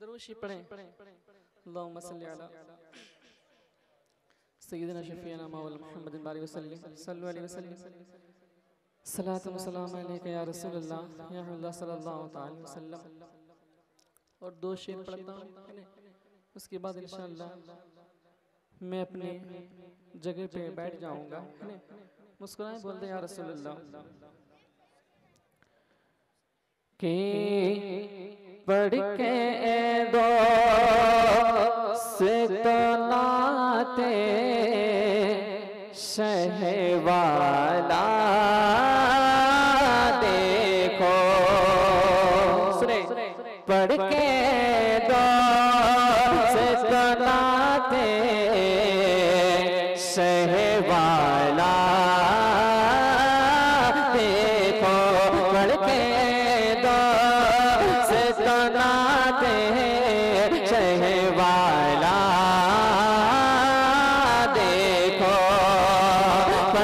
दरूशी पढ़ें अल्लाहुम्मा सल्ली अला सय्यिदना शफीना मौला मुहम्मद बारी वसल्लम सल्लल्लाहु अलैहि वसल्लम सलातु व सलाम अलैका या रसूलल्लाह या अल्लाह सल्लल्लाहु अलैहि वसल्लम और दो शेर पढ़ता हूँ उसके बाद इंशाअल्लाह मैं अपने जगह पे बैठ जाऊँगा है ना? मुस्कुराए बोलते हैं या रसूलल्लाह के पढ़ के दो सितनाते शहवाला देखो। पढ़ के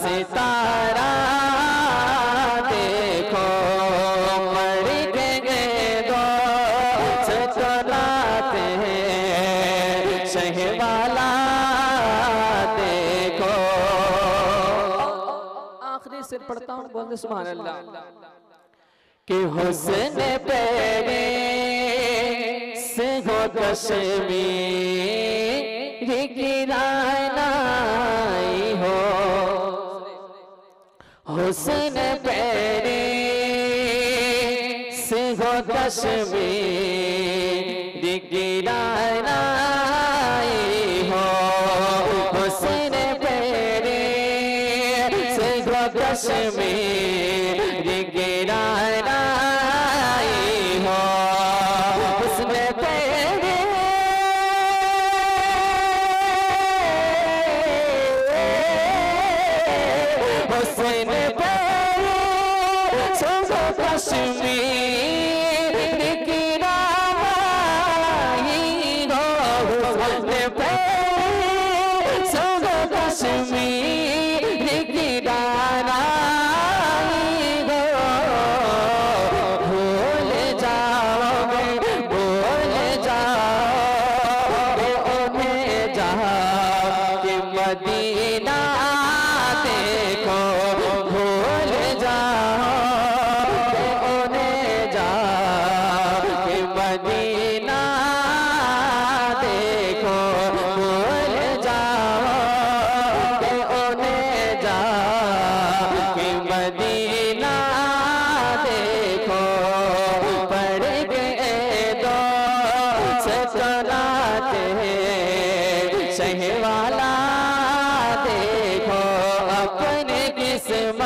सितारा देखो मर गए दो सतलाते हैं शहवाला देखो। आखिरी सिर पढ़ता हूँ बोलते अल्लाह कि हुस्न पेरे से हो कश्मीर हो हुस्न पेरे से कश्मीर की हो। हुस्न पेरे से कश्मीर की हो। हुस्न पेरे, हुसैन सुबह कश्मीर मुस्कराते सहवाला देखो अपने किस्म